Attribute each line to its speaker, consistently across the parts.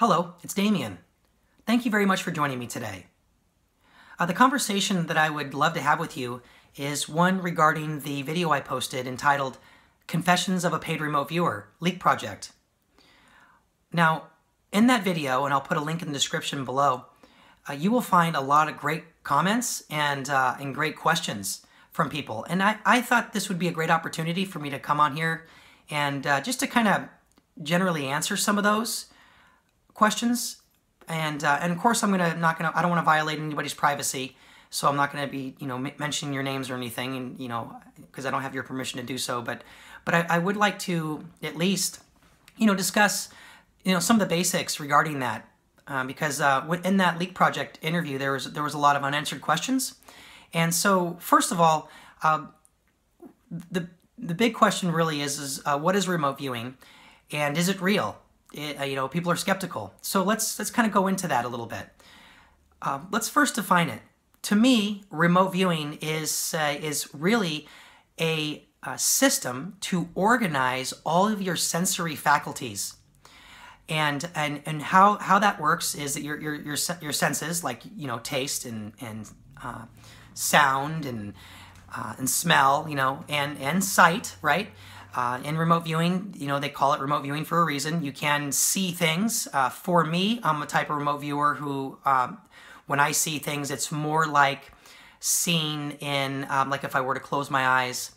Speaker 1: Hello, it's Damian. Thank you very much for joining me today. Uh, the conversation that I would love to have with you is one regarding the video I posted entitled Confessions of a Paid Remote Viewer Leak Project. Now, in that video, and I'll put a link in the description below, uh, you will find a lot of great comments and, uh, and great questions from people. And I, I thought this would be a great opportunity for me to come on here and uh, just to kind of generally answer some of those questions. And, uh, and of course, I'm gonna not gonna I don't want to violate anybody's privacy, so I'm not gonna be you know mentioning your names or anything, and you know because I don't have your permission to do so. But but I, I would like to at least you know discuss you know some of the basics regarding that um, because uh, in that leak project interview there was there was a lot of unanswered questions, and so first of all, uh, the the big question really is is uh, what is remote viewing, and is it real? It, uh, you know, people are skeptical. So let's let's kind of go into that a little bit. Uh, let's first define it. To me, remote viewing is uh, is really a, a system to organize all of your sensory faculties and and and how how that works is that your your your, your senses like you know taste and and uh, sound and uh, and smell you know and and sight right uh, in remote viewing, you know, they call it remote viewing for a reason. You can see things. Uh, for me, I'm a type of remote viewer who, um, when I see things, it's more like seeing in, um, like if I were to close my eyes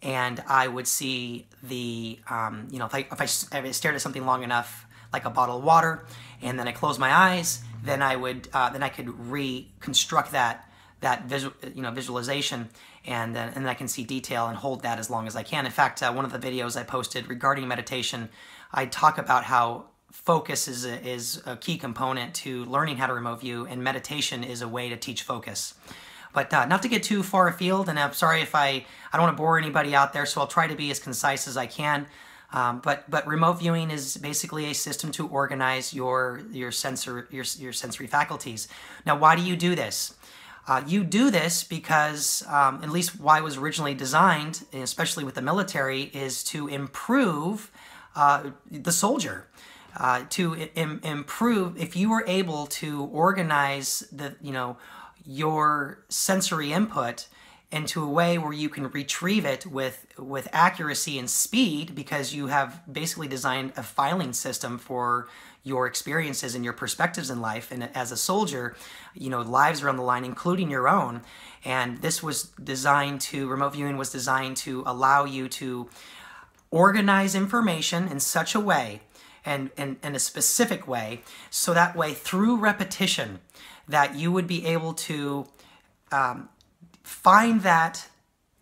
Speaker 1: and I would see the, um, you know, if I, if I, stared at something long enough, like a bottle of water, and then I close my eyes, then I would, uh, then I could reconstruct that that visual, you know, visualization, and then and I can see detail and hold that as long as I can. In fact, uh, one of the videos I posted regarding meditation, I talk about how focus is a, is a key component to learning how to remote view, and meditation is a way to teach focus. But uh, not to get too far afield, and I'm sorry if I I don't want to bore anybody out there, so I'll try to be as concise as I can. Um, but but remote viewing is basically a system to organize your your sensor your your sensory faculties. Now, why do you do this? Uh, you do this because, um, at least why it was originally designed, especially with the military, is to improve uh, the soldier. Uh, to Im improve, if you were able to organize the, you know, your sensory input into a way where you can retrieve it with with accuracy and speed because you have basically designed a filing system for your experiences and your perspectives in life. And as a soldier, you know, lives are on the line, including your own. And this was designed to, remote viewing was designed to allow you to organize information in such a way and in a specific way, so that way through repetition, that you would be able to um, find that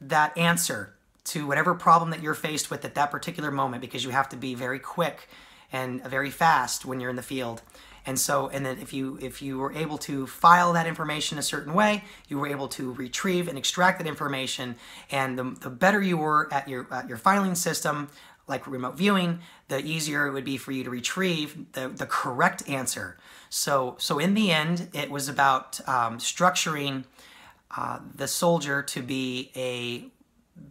Speaker 1: that answer to whatever problem that you're faced with at that particular moment because you have to be very quick and very fast when you're in the field. And so, and then if you if you were able to file that information a certain way, you were able to retrieve and extract that information. And the, the better you were at your at your filing system, like remote viewing, the easier it would be for you to retrieve the, the correct answer. So so in the end, it was about um, structuring uh, the soldier to be a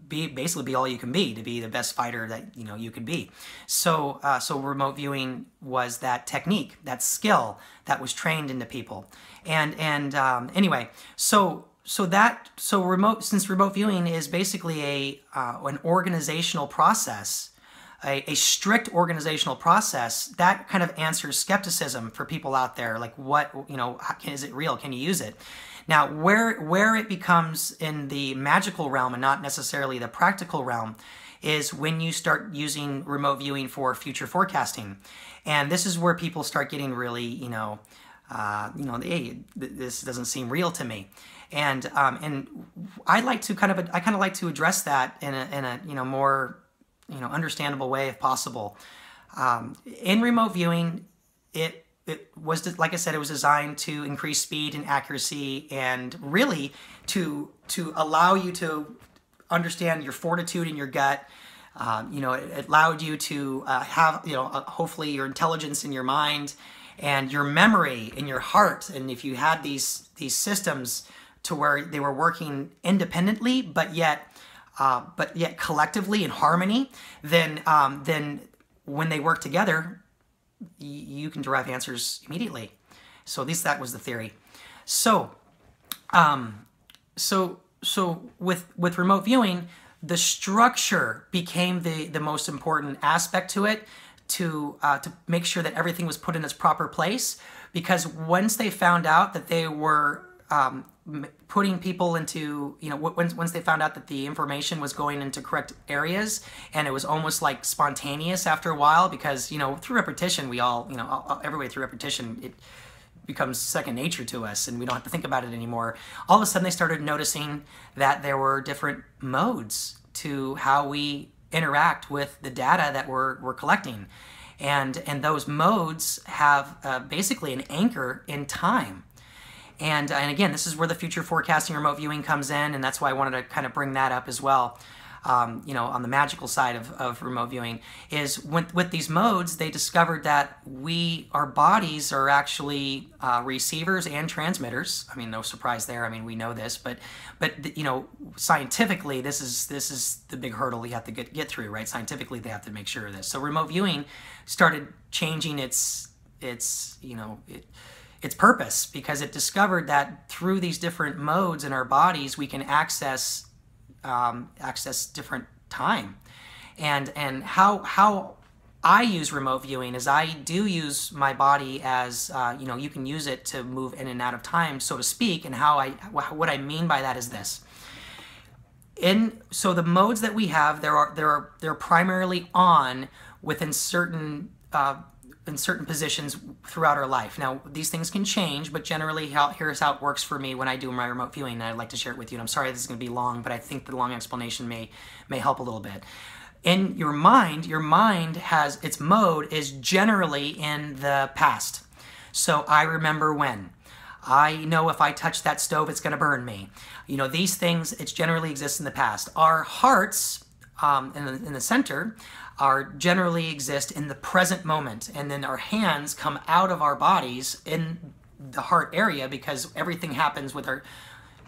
Speaker 1: be basically be all you can be to be the best fighter that you know you could be. So uh, so remote viewing was that technique that skill that was trained into people. And and um, anyway so so that so remote since remote viewing is basically a uh, an organizational process a, a, strict organizational process that kind of answers skepticism for people out there like what you know is it real? Can you use it now, where, where it becomes in the magical realm and not necessarily the practical realm is when you start using remote viewing for future forecasting. And this is where people start getting really, you know, uh, you know, hey, this doesn't seem real to me. And um, and I like to kind of I kind of like to address that in a, in a you know more you know understandable way if possible. Um, in remote viewing, it it was like I said, it was designed to increase speed and accuracy, and really to to allow you to understand your fortitude in your gut. Um, you know, it, allowed you to uh, have you know uh, hopefully your intelligence in your mind and your memory in your heart. And if you had these these systems to where they were working independently, but yet uh, but yet collectively in harmony, then um, then when they work together, you can derive answers immediately. So at least that was the theory. So, um, so so with with remote viewing, the structure became the the most important aspect to it to uh, to make sure that everything was put in its proper place. Because once they found out that they were um, putting people into you know once once they found out that the information was going into correct areas and it was almost like spontaneous after a while because you know through repetition we all you know every way through repetition it becomes second nature to us and we don't have to think about it anymore. All of a sudden they started noticing that there were different modes to how we interact with the data that we're, we're collecting. And and those modes have uh, basically an anchor in time and, and again, this is where the future forecasting remote viewing comes in, and that's why I wanted to kind of bring that up as well. Um, you know, on the magical side of, of remote viewing, is with, with these modes, they discovered that we, our bodies are actually uh, receivers and transmitters. I mean, no surprise there. I mean, we know this, but, but you know, scientifically, this is this is the big hurdle you have to get get through, right? Scientifically, they have to make sure of this. So remote viewing started changing its its you know it, its purpose because it discovered that through these different modes in our bodies we can access um, access different time. And and how how I use remote viewing is I do use my body as uh, you know you can use it to move in and out of time so to speak and how I what I mean by that is this. In so the modes that we have there are there are they're primarily on within certain uh, in certain positions throughout our life. Now, these things can change, but generally, how, here's how it works for me when I do my remote viewing, and I'd like to share it with you. And I'm sorry this is going to be long, but I think the long explanation may may help a little bit. In your mind, your mind has its mode is generally in the past. So I remember when. I know if I touch that stove, it's going to burn me. You know, these things, it generally exists in the past. Our hearts um, in, the, in the center are generally exist in the present moment and then our hands come out of our bodies in the heart area because everything happens with our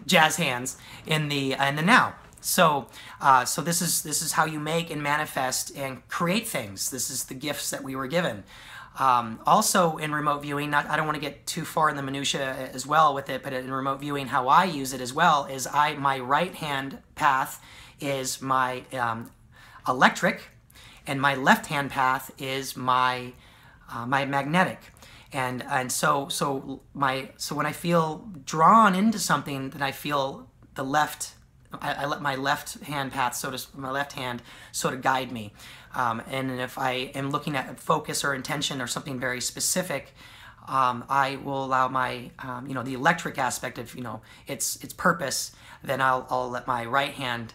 Speaker 1: jazz hands in the in the now. So uh, so this is this is how you make and manifest and create things. This is the gifts that we were given. Um, also in remote viewing not i don't want to get too far in the minutia as well with it but in remote viewing how i use it as well is i my right hand path is my um, electric and my left hand path is my uh, my magnetic. And and so so my so when I feel drawn into something then I feel the left I, I let my left hand path so to my left hand sort of guide me. Um, and if I am looking at a focus or intention or something very specific um, I will allow my um, you know the electric aspect of you know its its purpose then I'll, I'll let my right hand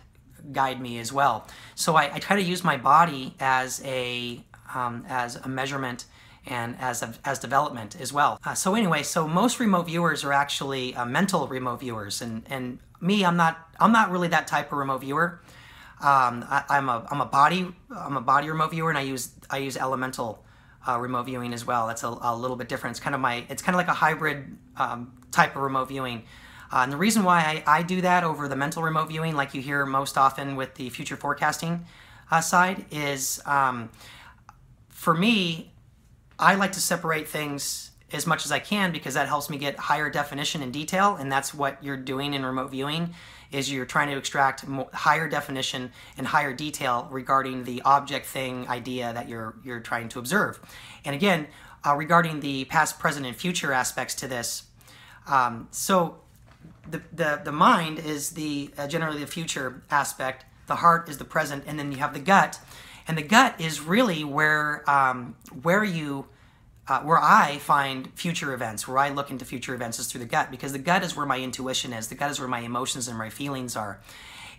Speaker 1: guide me as well. So I, I try to use my body as a um, as a measurement and as a, as development as well. Uh, so anyway, so most remote viewers are actually uh, mental remote viewers, and and me, I'm not I'm not really that type of remote viewer. Um, I, am a I'm a body I'm a body remote viewer, and I use I use elemental uh, remote viewing as well. That's a, a, little bit different. It's kind of my it's kind of like a hybrid um, type of remote viewing. Uh, and the reason why I, I, do that over the mental remote viewing, like you hear most often with the future forecasting uh, side, is um, for me, I like to separate things as much as I can because that helps me get higher definition and detail, and that's what you're doing in remote viewing is you're trying to extract higher definition and higher detail regarding the object thing idea that you're you're trying to observe. And again, uh, regarding the past, present, and future aspects to this, um, so the, the, the mind is the uh, generally the future aspect, the heart is the present, and then you have the gut. And the gut is really where um, where you uh, where I find future events, where I look into future events is through the gut, because the gut is where my intuition is. The gut is where my emotions and my feelings are.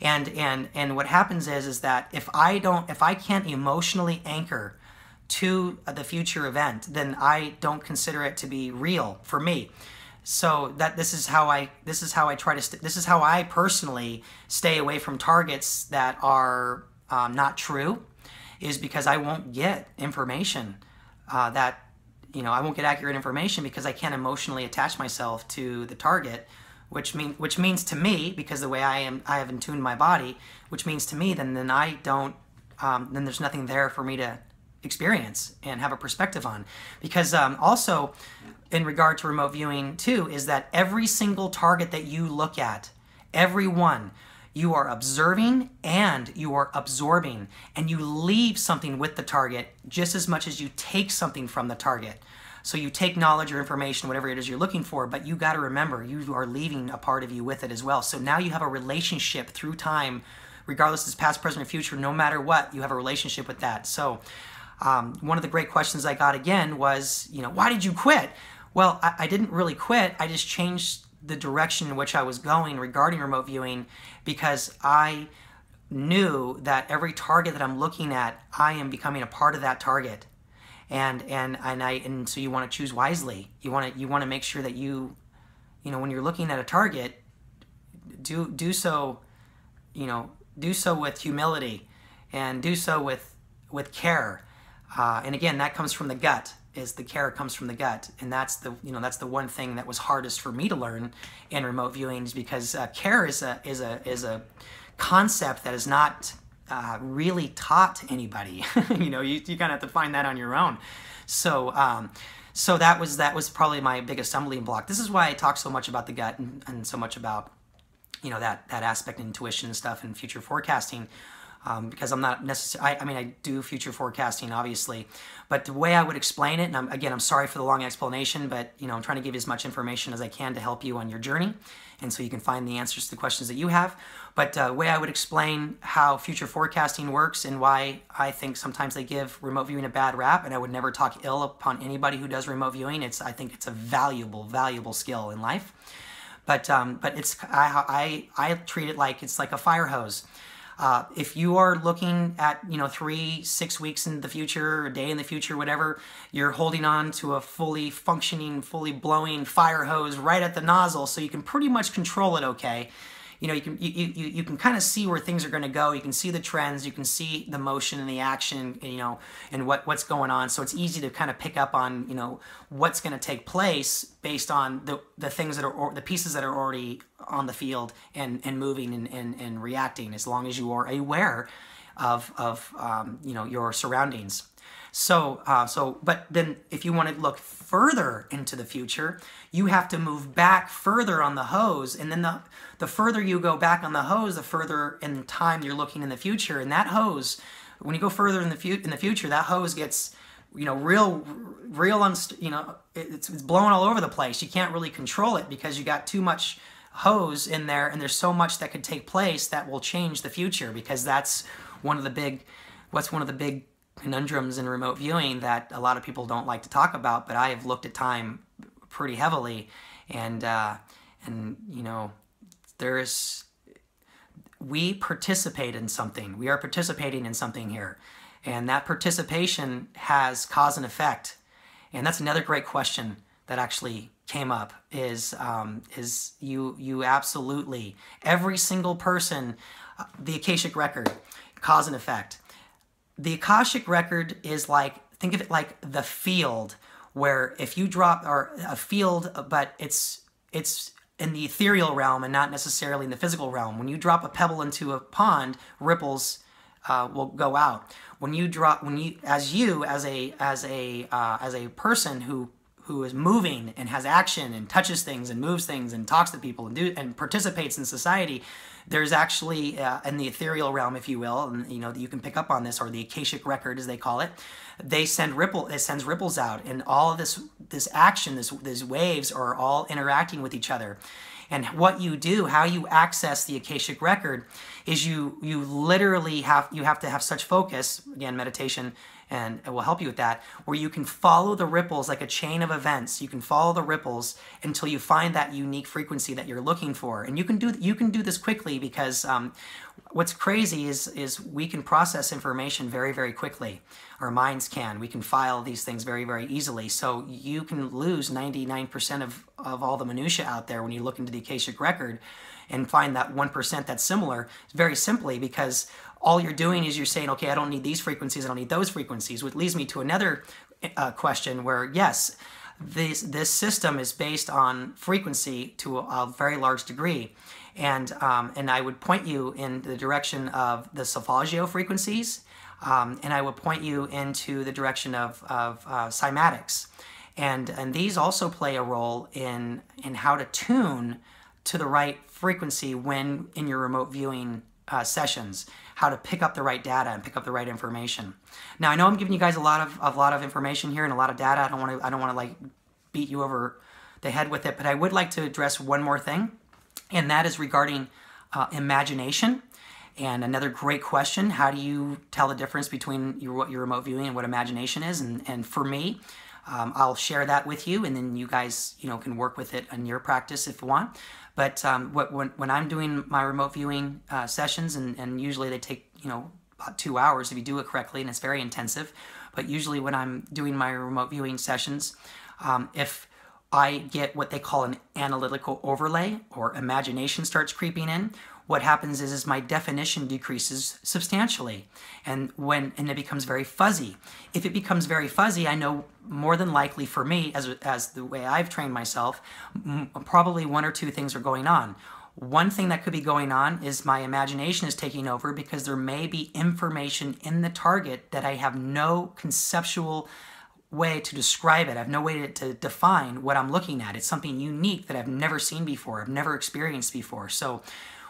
Speaker 1: And and and what happens is is that if I don't, if I can't emotionally anchor to the future event, then I don't consider it to be real for me so that this is how I this is how I try to st- this is how I personally stay away from targets that are um, not true, is because I won't get information uh, that you know I won't get accurate information because I can't emotionally attach myself to the target, which mean which means to me because the way I am I have intuned my body, which means to me then then I don't um, then there's nothing there for me to experience and have a perspective on. Because um, also, in regard to remote viewing, too, is that every single target that you look at, every one, you are observing and you are absorbing, and you leave something with the target just as much as you take something from the target. So you take knowledge or information, whatever it is you're looking for, but you got to remember you are leaving a part of you with it as well. So now you have a relationship through time, regardless of past, present, or future, no matter what, you have a relationship with that. So um, one of the great questions I got again was, you know, why did you quit? Well, I, I didn't really quit. I just changed the direction in which I was going regarding remote viewing because I knew that every target that I'm looking at, I am becoming a part of that target. And and and I and so you want to choose wisely. You want to you want to make sure that you you know when you're looking at a target do do so you know do so with humility and do so with with care. Uh, and again, that comes from the gut is the care comes from the gut. And that's the you know that's the one thing that was hardest for me to learn in remote viewing is because uh, care is a is a is a concept that is not uh, really taught anybody. You know you, you kind of have to find that on your own. So um, so that was that was probably my biggest stumbling block. This is why i talk so much about the gut and, and so much about you know that that aspect intuition and stuff and future forecasting um, because I'm not necessarily, I, mean, I do future forecasting, obviously, but the way I would explain it, and I'm, again, I'm sorry for the long explanation, but, you know, I'm trying to give you as much information as I can to help you on your journey, and so you can find the answers to the questions that you have. But uh, the way I would explain how future forecasting works and why I think sometimes they give remote viewing a bad rap, and I would never talk ill upon anybody who does remote viewing. It's, I think it's a valuable, valuable skill in life. But, um, but it's, I, I, I treat it like it's like a fire hose uh, if you are looking at you know three, six weeks in the future, a day in the future, whatever, you're holding on to a fully functioning, fully blowing fire hose right at the nozzle, so you can pretty much control it okay you know you can you, you, you can kind of see where things are going to go. You can see the trends. You can see the motion and the action you know and what what's going on. So it's easy to kind of pick up on you know what's going to take place based on the the things that are the pieces that are already on the field and and moving and and, and reacting as long as you are aware of of um, you know your surroundings so, uh, so, but then if you want to look further into the future, you have to move back further on the hose, and then the the further you go back on the hose, the further in time you're looking in the future. And that hose, when you go further in the fu- in the future, that hose gets you know real real unst- you know it's, it's blowing all over the place. You can't really control it because you got too much hose in there, and there's so much that could take place that will change the future because that's one of the big what's one of the big conundrums in remote viewing that a lot of people don't like to talk about, but I have looked at time pretty heavily, and uh, and you know, there's we participate in something. We are participating in something here, and that participation has cause and effect, and that's another great question that actually came up is um, is you you absolutely every single person uh, the akashic record cause and effect the Akashic record is like, think of it like the field, where if you drop, or a field, but it's, it's in the ethereal realm and not necessarily in the physical realm. When you drop a pebble into a pond, ripples uh, will go out. When you drop, when you, as you, as a, as a, uh, as a person who who is moving and has action and touches things and moves things and talks to people and do and participates in society there's actually uh, in the ethereal realm if you will and you know that you can pick up on this or the akashic record as they call it they send ripple it sends ripples out and all of this this action this these waves are all interacting with each other. And what you do how you access the akashic record is you you literally have you have to have such focus again meditation and it will help you with that, where you can follow the ripples like a chain of events. You can follow the ripples until you find that unique frequency that you're looking for, and you can do you can do this quickly because um, what's crazy is is we can process information very very quickly. Our minds can. We can file these things very very easily. So you can lose 99% of of all the minutia out there when you look into the akashic record and find that 1% that's similar very simply because all you're doing is you're saying, okay, I don't need these frequencies, I don't need those frequencies, which leads me to another uh, question where, yes, this, this system is based on frequency to a, a very large degree. And, um, and I would point you in the direction of the solfeggio frequencies. um, and I would point you into the direction of, of uh, cymatics. And, and these also play a role in, in how to tune to the right frequency when in your remote viewing uh, sessions, how to pick up the right data and pick up the right information. Now I know I'm giving you guys a lot of a lot of information here and a lot of data. I don't want to I don't want to like beat you over the head with it, but I would like to address one more thing, and that is regarding uh, imagination. And another great question: How do you tell the difference between your, what your remote viewing and what imagination is? And and for me, um, I'll share that with you, and then you guys, you know, can work with it in your practice if you want. But um, what, when, when I'm doing my remote viewing uh, sessions, and, and usually they take, you know, about two hours if you do it correctly, and it's very intensive. But usually when I'm doing my remote viewing sessions, um, if I get what they call an analytical overlay or imagination starts creeping in, what happens is, is my definition decreases substantially and when and it becomes very fuzzy if it becomes very fuzzy i know more than likely for me as, as the way i've trained myself probably one or two things are going on one thing that could be going on is my imagination is taking over because there may be information in the target that i have no conceptual way to describe it. I have no way to, to, define what I'm looking at. It's something unique that I've never seen before, I've never experienced before. So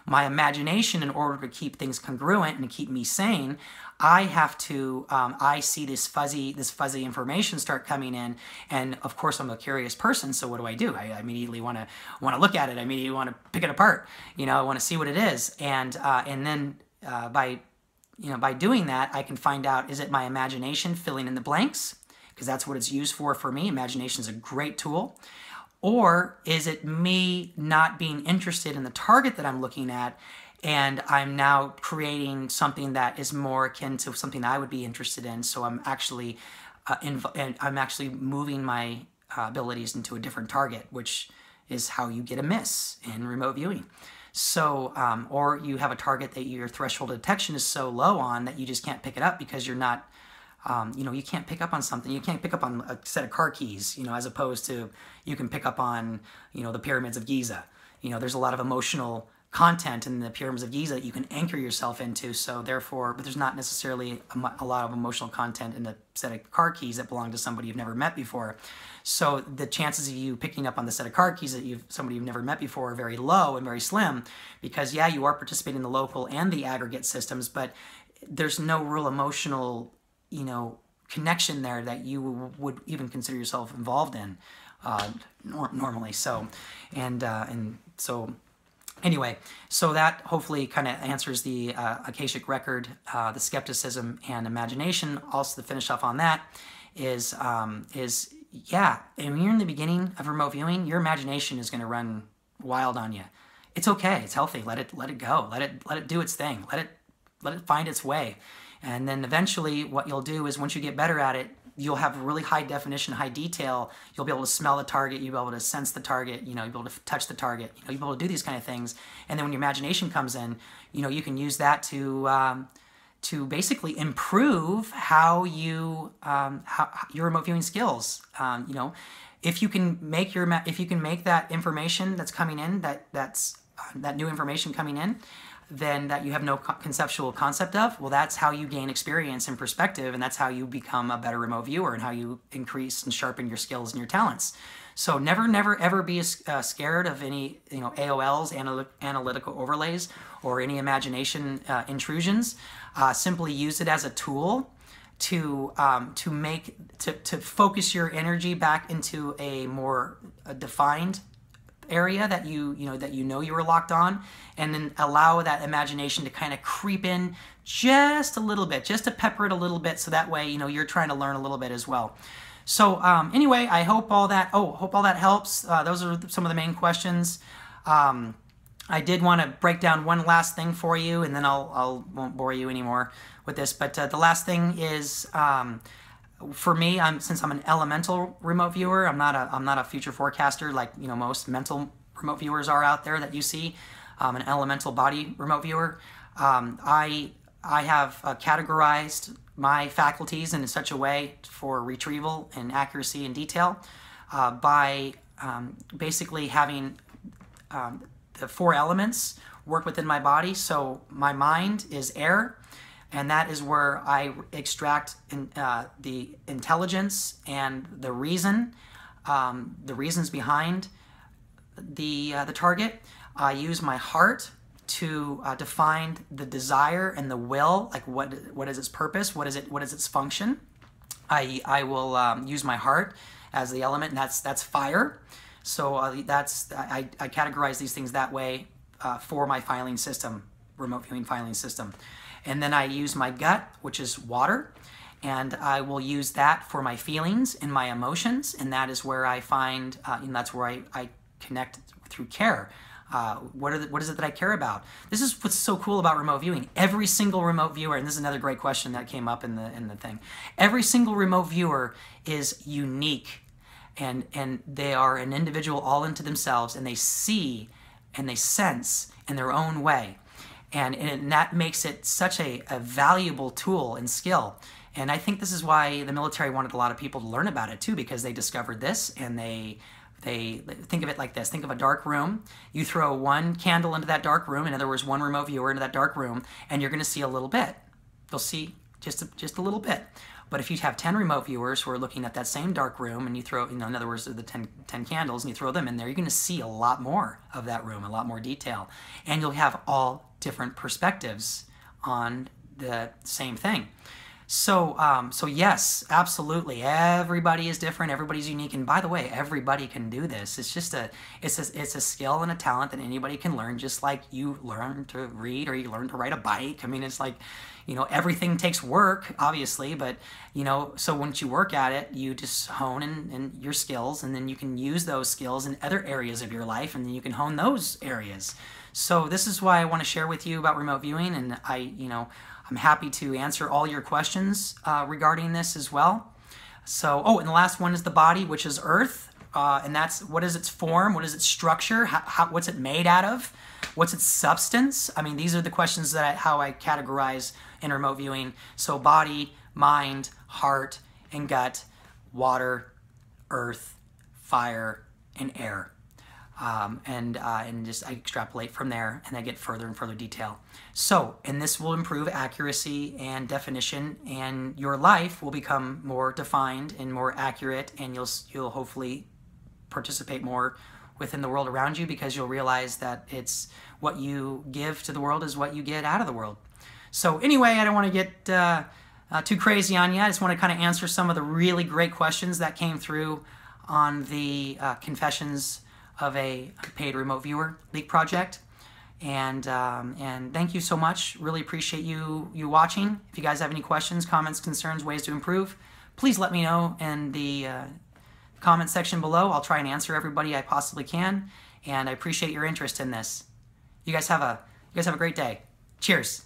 Speaker 1: my imagination in order to keep things congruent and to keep me sane i have to um, i see this fuzzy this fuzzy information start coming in. And of course i'm a curious person so what do i do? I, immediately want to want to look at it. I immediately want to pick it apart. You know i want to see what it is. And uh, and then uh, by you know by doing that i can find out is it my imagination filling in the blanks? Because that's what it's used for for me. Imagination is a great tool or is it me not being interested in the target that I'm looking at and I'm now creating something that is more akin to something I would be interested in. So I'm actually, uh, inv- I'm actually moving my uh, abilities into a different target, which is how you get a miss in remote viewing. So, um, or you have a target that your threshold detection is so low on that you just can't pick it up because you're not um, you know, you can't pick up on something. You can't pick up on a set of car keys, you know, as opposed to you can pick up on, you know, the pyramids of Giza. You know, there's a lot of emotional content in the pyramids of Giza that you can anchor yourself into. So therefore, but there's not necessarily a, a, lot of emotional content in the set of car keys that belong to somebody you've never met before. So the chances of you picking up on the set of car keys that you've somebody you've never met before are very low and very slim because yeah, you are participating in the local and the aggregate systems, but there's no real emotional you know connection there that you would even consider yourself involved in uh, nor- normally. So, and uh, and so anyway, so that hopefully kind of answers the uh, Akashic record, uh, the skepticism and imagination. Also, to finish off on that is um, is yeah, and when you're in the beginning of remote viewing, your imagination is going to run wild on you. It's okay. It's healthy. Let it let it go. Let it let it do its thing. Let it let it find its way. And then eventually, what you'll do is once you get better at it, you'll have really high definition, high detail. You'll be able to smell the target. You'll be able to sense the target. You know, you'll be able to touch the target. You know, you'll be able to do these kind of things. And then when your imagination comes in, you know, you can use that to um, to basically improve how you um, how your remote viewing skills. Um, you know, if you can make your if you can make that information that's coming in that that's uh, that new information coming in then that you have no conceptual concept of, well, that's how you gain experience and perspective, and that's how you become a better remote viewer and how you increase and sharpen your skills and your talents. So never, never, ever be uh, scared of any, you know, AOLs, anal- analytical overlays, or any imagination uh, intrusions. Uh, simply use it as a tool to um, to make to, to focus your energy back into a more uh, defined area that you you know that you know you were locked on and then allow that imagination to kind of creep in just a little bit just to pepper it a little bit so that way you know you're trying to learn a little bit as well. So um, anyway i hope all that oh hope all that helps. Uh, those are some of the main questions. Um, i did want to break down one last thing for you and then i'll, I'll won't bore you anymore with this but uh, the last thing is um, for me, I'm since I'm an elemental remote viewer, I'm not a I'm not a future forecaster like you know most mental remote viewers are out there that you see. An elemental body remote viewer. Um, I I have uh, categorized my faculties in such a way for retrieval and accuracy and detail uh, by um, basically having um, the four elements work within my body. So my mind is air, and that is where I extract in, uh, the intelligence and the reason, um, the reasons behind the uh, the target. I use my heart to uh, define the desire and the will, like what what is its purpose, what is it, what is its function. I I will um, use my heart as the element, and that's that's fire. So uh, that's I, I categorize these things that way uh, for my filing system, remote viewing filing system. And then I use my gut, which is water, and I will use that for my feelings and my emotions, and that is where I find, uh, and that's where I, I connect through care. Uh, what, the, what is it that I care about? This is what's so cool about remote viewing. Every single remote viewer, and this is another great question that came up in the in the thing. Every single remote viewer is unique, and and they are an individual all into themselves, and they see and they sense in their own way, and and that makes it such a, a valuable tool and skill. And I think this is why the military wanted a lot of people to learn about it too, because they discovered this and they they think of it like this. Think of a dark room. You throw one candle into that dark room in other words one remote viewer into that dark room and you're going to see a little bit. You'll see just a, just a little bit but if you have 10 remote viewers who are looking at that same dark room and you throw you know in other words the 10, 10 candles and you throw them in there you're going to see a lot more of that room a lot more detail and you'll have all different perspectives on the same thing so, um, so yes, absolutely. Everybody is different. Everybody's unique. And by the way, everybody can do this. It's just a, it's a, it's a skill and a talent that anybody can learn. Just like you learn to read or you learn to ride a bike. I mean, it's like, you know, everything takes work, obviously. But you know, so once you work at it, you just hone in, in your skills, and then you can use those skills in other areas of your life, and then you can hone those areas. So this is why I want to share with you about remote viewing, and I, you know. I'm happy to answer all your questions uh, regarding this as well. So, oh, and the last one is the body, which is Earth. Uh, and that's what is its form? What is its structure? How, how, what's it made out of? What's its substance? I mean, these are the questions that I, how I categorize in remote viewing. So, body, mind, heart, and gut, water, earth, fire, and air um, and uh, and just I extrapolate from there and I get further and further detail. So, and this will improve accuracy and definition, and your life will become more defined and more accurate, and you'll you'll hopefully participate more within the world around you because you'll realize that it's what you give to the world is what you get out of the world. So anyway, I don't want to get uh, uh, too crazy on you. I just want to kind of answer some of the really great questions that came through on the uh, confessions of a paid remote viewer leak project. And um, and thank you so much. Really appreciate you you watching. If you guys have any questions, comments, concerns, ways to improve, please let me know in the uh, comment section below. I'll try and answer everybody I possibly can. And I appreciate your interest in this. You guys have a you guys have a great day. Cheers.